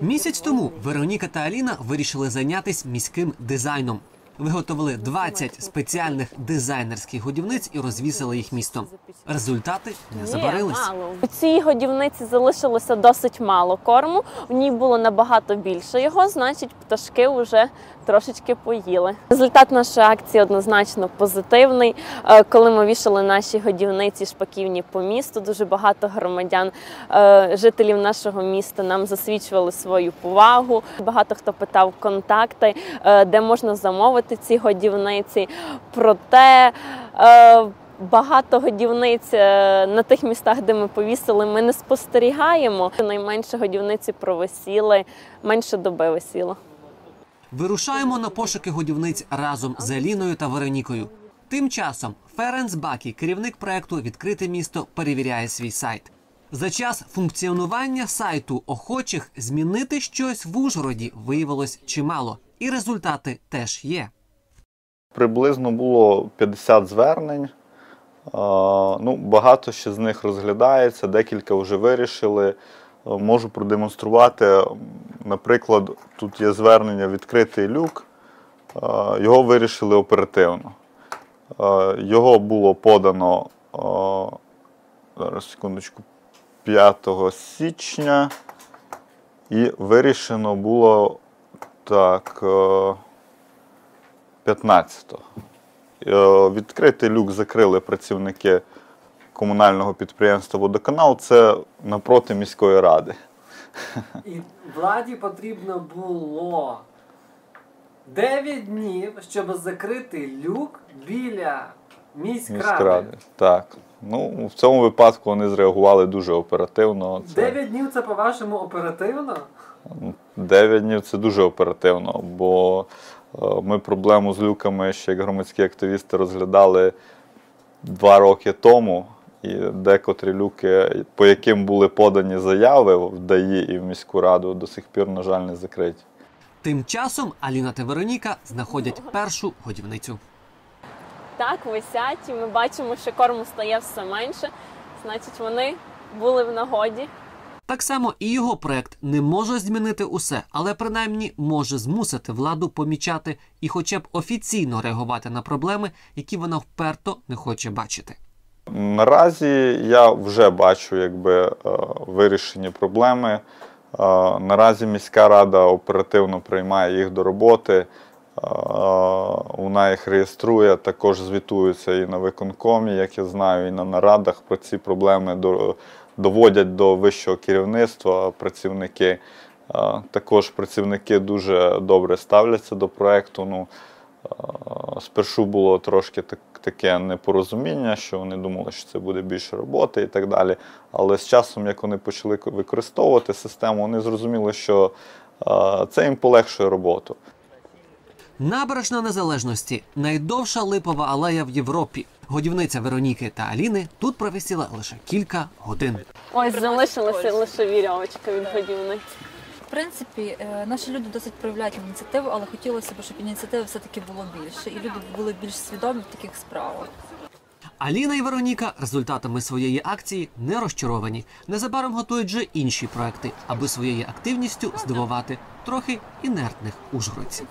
Місяць тому Вероніка та Аліна вирішили зайнятися міським дизайном. Виготовили 20 спеціальних дизайнерських годівниць і розвісили їх містом. Результати не забарились. У цій годівниці залишилося досить мало корму. В ній було набагато більше його, значить, пташки вже трошечки поїли. Результат нашої акції однозначно позитивний. Е, Коли ми вішали наші годівниці шпаківні по місту, дуже багато громадян, е, жителів нашого міста нам засвідчували свою повагу. Багато хто питав контакти, е, де можна замовити ці годівниці. Проте е, Багато годівниць е, на тих містах, де ми повісили, ми не спостерігаємо. Найменше годівниці провисіли, менше доби висіло. Вирушаємо на пошуки годівниць разом з Аліною та Веронікою. Тим часом Ференс Бакі, керівник проекту Відкрите місто, перевіряє свій сайт. За час функціонування сайту охочих змінити щось в Ужгороді виявилось чимало, і результати теж є. Приблизно було 50 звернень. Ну, багато ще з них розглядається, декілька вже вирішили. Е, Можу продемонструвати. Наприклад, тут є звернення відкритий люк. Його вирішили оперативно. Його було подано зараз секундочку, 5 січня. І вирішено було так. Е, 15-го. Е, Відкритий люк закрили працівники комунального підприємства Водоканал. Це напроти міської ради. І владі потрібно було 9 днів, щоб закрити люк біля міськради. Міськради. Так. Ну, в цьому випадку вони зреагували дуже оперативно. Це 9 днів це по-вашому оперативно? 9 днів це дуже оперативно, бо ми проблему з люками ще як громадські активісти розглядали два роки тому. І декотрі люки, по яким були подані заяви в ДАІ і в міську раду, до сих пір, на жаль, не закриті. Тим часом Аліна та Вероніка знаходять першу годівницю. Так, висять, і ми бачимо, що корму стає все менше. Значить, вони були в нагоді. Так само і його проект не може змінити усе, але принаймні може змусити владу помічати і хоча б офіційно реагувати на проблеми, які вона вперто не хоче бачити. Наразі я вже бачу якби, е, вирішені проблеми. Е, Наразі міська рада оперативно приймає їх до роботи. Е, Вона їх реєструє, також звітується і на виконкомі, як я знаю, і на нарадах про ці проблеми доводять до вищого керівництва працівники. Е, Також працівники дуже добре ставляться до проекту. Ну, Е, Спершу було трошки таке непорозуміння, що вони думали, що це буде більше роботи і так далі. Але з часом, як вони почали використовувати систему, вони зрозуміли, що е, це їм полегшує роботу. Набережна незалежності найдовша липова алея в Європі. Годівниця Вероніки та Аліни тут провисіла лише кілька годин. Ось залишилася лише вірьовочка від годівниць. В принципі, е, наші люди досить проявляють ініціативу, але хотілося б, щоб ініціативи все-таки було більше, і люди були більш свідомі в таких справах. Аліна і Вероніка результатами своєї акції не розчаровані. Незабаром готують вже інші проекти, аби своєю активністю здивувати трохи інертних ужгородців.